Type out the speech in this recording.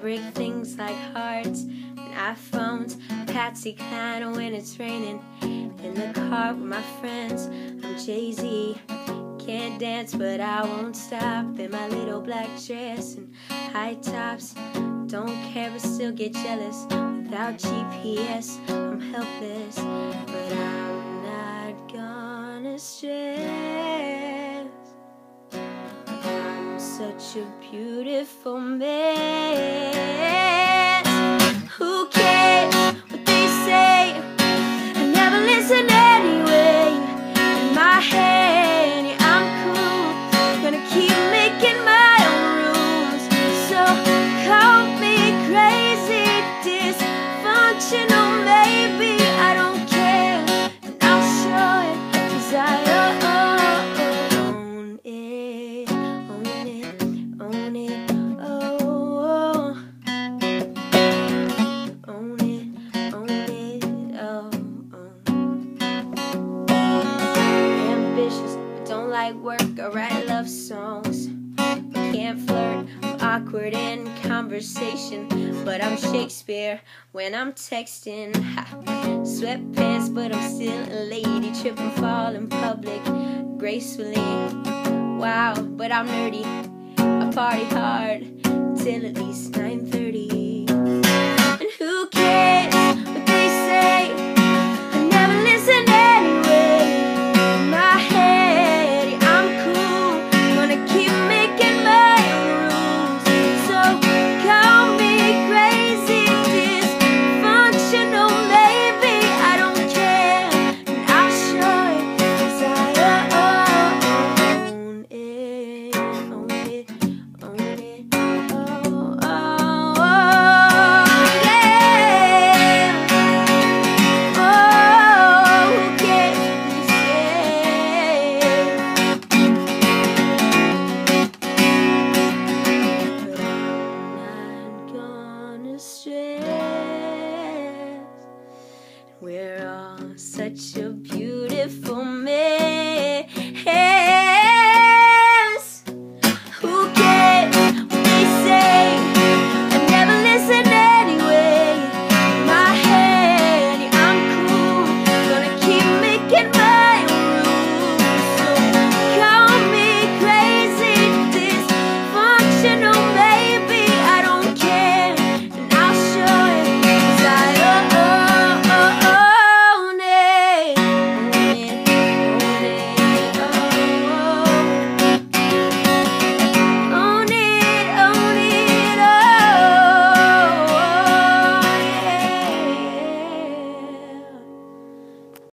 break things like hearts and iPhones. Patsy Cline when it's raining. In the car with my friends, I'm Jay Z. Can't dance, but I won't stop in my little black dress and high tops. Don't care, but still get jealous. Without GPS, I'm helpless, but I'm not gonna stress. Such a beautiful mess. Work. I write love songs. Can't flirt, I'm awkward in conversation. But I'm Shakespeare when I'm texting. Ha. Sweatpants, but I'm still a lady. Trip and fall in public gracefully. Wow, but I'm nerdy. I party hard till at least We're all such a beautiful mess. Who cares what they say? I never listen anyway. In my head, I'm cool. Gonna keep making my rules. So call me crazy, dysfunctional.